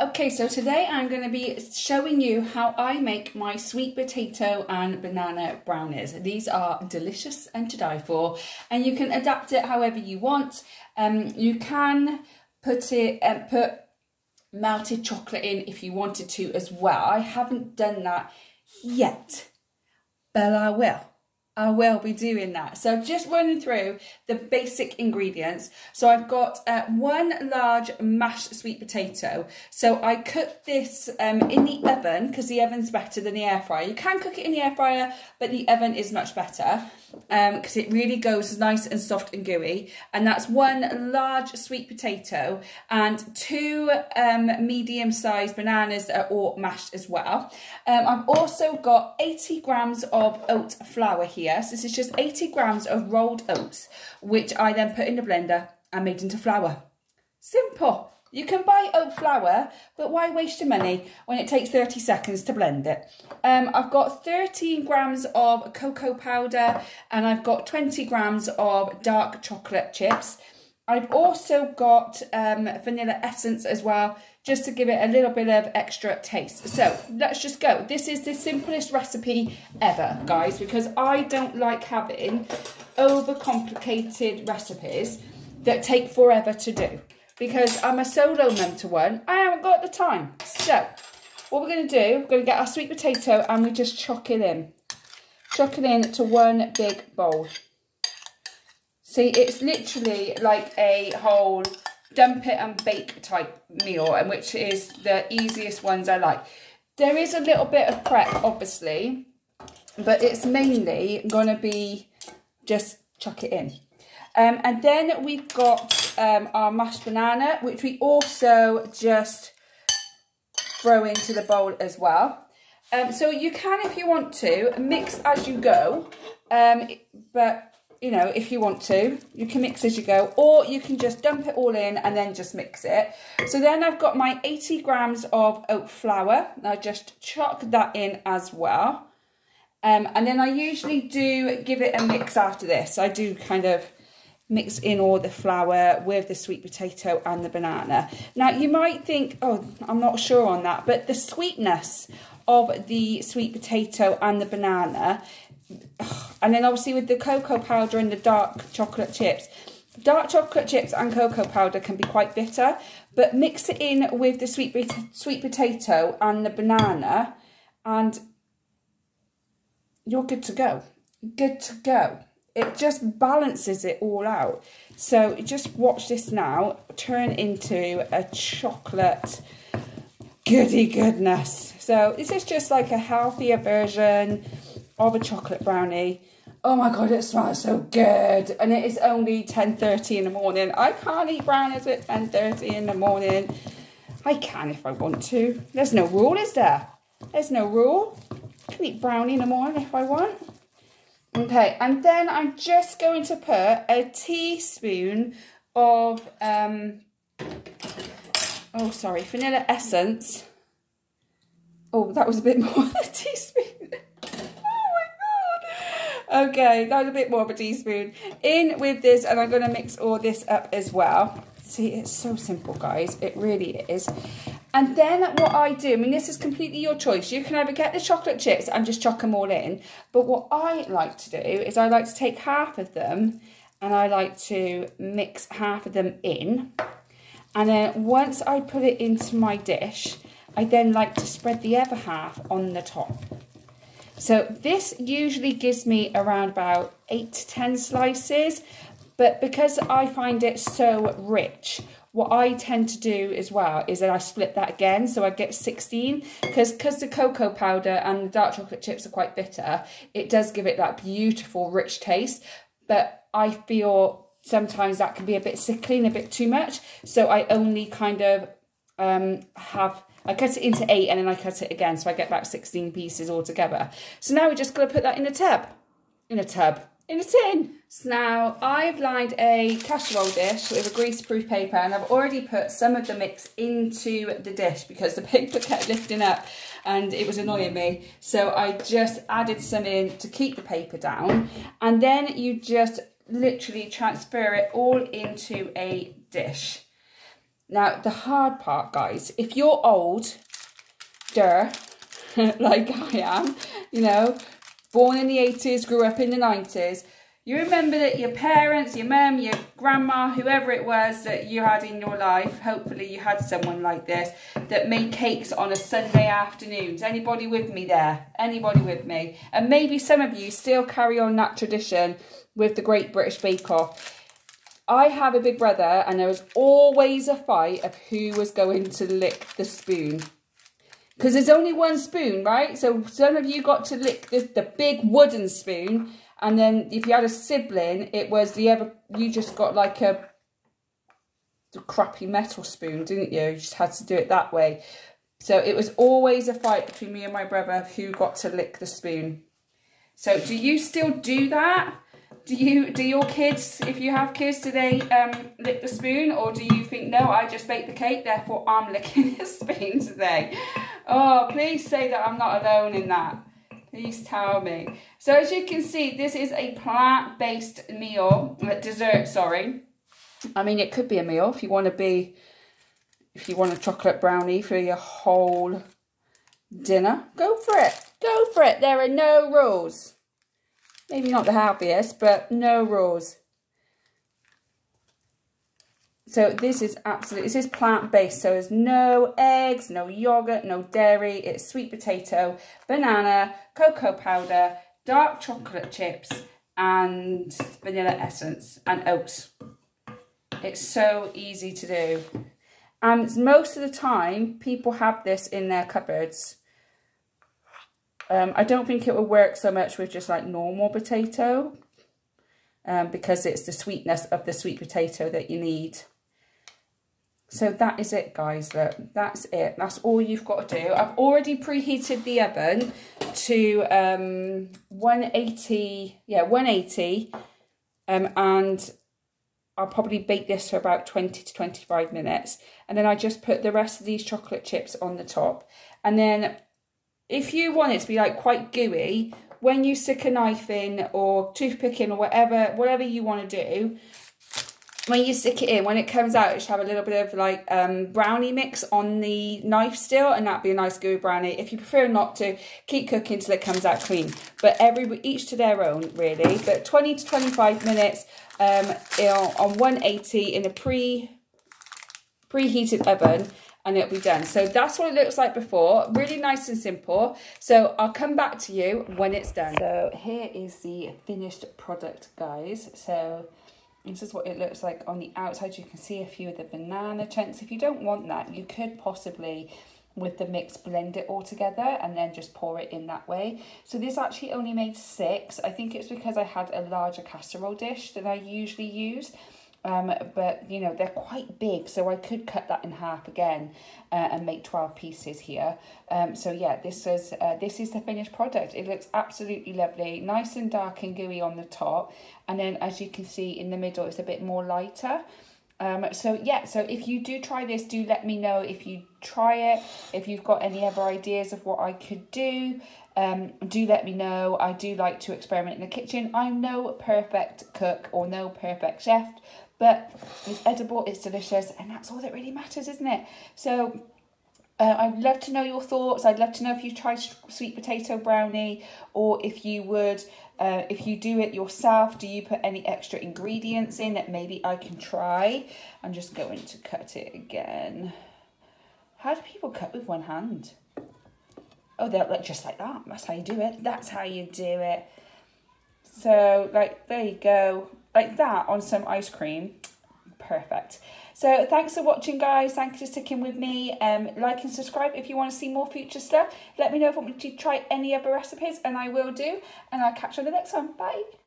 Okay, so today I'm going to be showing you how I make my sweet potato and banana brownies. These are delicious and to die for, and you can adapt it however you want. Um, you can put it um, put melted chocolate in if you wanted to as well. I haven't done that yet, but I will. I will be doing that. So just running through the basic ingredients. So I've got uh, one large mashed sweet potato. So I cook this um, in the oven because the oven's better than the air fryer. You can cook it in the air fryer, but the oven is much better because um, it really goes nice and soft and gooey. And that's one large sweet potato and two um, medium-sized bananas that are all mashed as well. Um, I've also got 80 grams of oat flour here. So this is just 80 grams of rolled oats, which I then put in the blender and made into flour. Simple. You can buy oat flour, but why waste your money when it takes 30 seconds to blend it? Um, I've got 13 grams of cocoa powder and I've got 20 grams of dark chocolate chips. I've also got um, vanilla essence as well, just to give it a little bit of extra taste. So let's just go. This is the simplest recipe ever, guys, because I don't like having overcomplicated recipes that take forever to do because I'm a solo mum to one. I haven't got the time. So, what we're going to do, we're going to get our sweet potato and we just chuck it in. Chuck it in to one big bowl. See, it's literally like a whole dump it and bake type meal, and which is the easiest ones I like. There is a little bit of prep, obviously, but it's mainly going to be just chuck it in. Um, and then we've got um, our mashed banana, which we also just throw into the bowl as well. Um, so you can, if you want to, mix as you go. Um, but, you know, if you want to, you can mix as you go. Or you can just dump it all in and then just mix it. So then I've got my 80 grams of oat flour. I just chuck that in as well. Um, and then I usually do give it a mix after this. I do kind of mix in all the flour with the sweet potato and the banana. Now you might think, oh, I'm not sure on that, but the sweetness of the sweet potato and the banana, and then obviously with the cocoa powder and the dark chocolate chips, dark chocolate chips and cocoa powder can be quite bitter, but mix it in with the sweet, sweet potato and the banana and you're good to go. Good to go it just balances it all out. So just watch this now turn into a chocolate goody goodness. So this is just like a healthier version of a chocolate brownie. Oh my god, it smells so good. And it is only 10.30 in the morning. I can't eat brownies at 10.30 in the morning. I can if I want to. There's no rule, is there? There's no rule. I can eat brownie in the morning if I want. Okay, and then I'm just going to put a teaspoon of, um, oh, sorry, vanilla essence. Oh, that was a bit more than a teaspoon. Okay, that was a bit more of a teaspoon. In with this, and I'm going to mix all this up as well. See, it's so simple, guys. It really is. And then what I do, I mean, this is completely your choice. You can either get the chocolate chips and just chuck them all in. But what I like to do is I like to take half of them and I like to mix half of them in. And then once I put it into my dish, I then like to spread the other half on the top. So this usually gives me around about 8 to 10 slices, but because I find it so rich, what I tend to do as well is that I split that again, so I get 16, because because the cocoa powder and the dark chocolate chips are quite bitter, it does give it that beautiful rich taste, but I feel sometimes that can be a bit sickly and a bit too much, so I only kind of um, have I cut it into eight and then I cut it again, so I get about 16 pieces altogether. So now we're just going to put that in a tub. In a tub in a tin. So now I've lined a casserole dish with a greaseproof paper and I've already put some of the mix into the dish because the paper kept lifting up and it was annoying me. So I just added some in to keep the paper down and then you just literally transfer it all into a dish. Now, the hard part, guys, if you're old, der, like I am, you know, born in the 80s, grew up in the 90s, you remember that your parents, your mum, your grandma, whoever it was that you had in your life, hopefully you had someone like this, that made cakes on a Sunday afternoons. Anybody with me there? Anybody with me? And maybe some of you still carry on that tradition with the Great British Bake Off. I have a big brother and there was always a fight of who was going to lick the spoon. Because there's only one spoon, right? So some of you got to lick the, the big wooden spoon. And then if you had a sibling, it was the other, you just got like a crappy metal spoon, didn't you? You just had to do it that way. So it was always a fight between me and my brother who got to lick the spoon. So do you still do that? Do you do your kids if you have kids do they um lick the spoon or do you think no i just baked the cake therefore i'm licking the spoon today oh please say that i'm not alone in that. Please tell me. So as you can see this is a plant-based meal dessert sorry. I mean it could be a meal. If you want to be if you want a chocolate brownie for your whole dinner go for it. Go for it. There are no rules Maybe not the happiest, but no rules. So this is absolutely, this is plant-based. So there's no eggs, no yogurt, no dairy. It's sweet potato, banana, cocoa powder, dark chocolate chips, and vanilla essence and oats. It's so easy to do. And most of the time, people have this in their cupboards. Um, I don't think it will work so much with just like normal potato um, because it's the sweetness of the sweet potato that you need. So that is it, guys. Look, that's it. That's all you've got to do. I've already preheated the oven to um, 180, yeah, 180. Um, and I'll probably bake this for about 20 to 25 minutes. And then I just put the rest of these chocolate chips on the top. And then if you want it to be like quite gooey, when you stick a knife in or toothpick in or whatever, whatever you want to do, when you stick it in, when it comes out, it should have a little bit of like um, brownie mix on the knife still, and that'd be a nice gooey brownie. If you prefer not to, keep cooking till it comes out clean. But every each to their own, really. But 20 to 25 minutes um, on 180 in a pre preheated oven and it'll be done. So that's what it looks like before. Really nice and simple. So I'll come back to you when it's done. So here is the finished product, guys. So this is what it looks like on the outside. You can see a few of the banana chunks. If you don't want that, you could possibly with the mix blend it all together and then just pour it in that way so this actually only made six i think it's because i had a larger casserole dish than i usually use um, but you know they're quite big so I could cut that in half again uh, and make 12 pieces here um, so yeah this is uh, this is the finished product it looks absolutely lovely nice and dark and gooey on the top and then as you can see in the middle it's a bit more lighter um, so yeah, so if you do try this, do let me know if you try it. If you've got any other ideas of what I could do, um, do let me know. I do like to experiment in the kitchen. I'm no perfect cook or no perfect chef, but it's edible, it's delicious, and that's all that really matters, isn't it? So uh, I'd love to know your thoughts. I'd love to know if you tried sweet potato brownie or if you would, uh, if you do it yourself, do you put any extra ingredients in that maybe I can try? I'm just going to cut it again. How do people cut with one hand? Oh, they're like just like that. That's how you do it. That's how you do it. So like, there you go like that on some ice cream. Perfect. So thanks for watching, guys. Thanks for sticking with me. Um, like and subscribe if you want to see more future stuff. Let me know if you want me to try any other recipes, and I will do. And I'll catch you on the next one. Bye.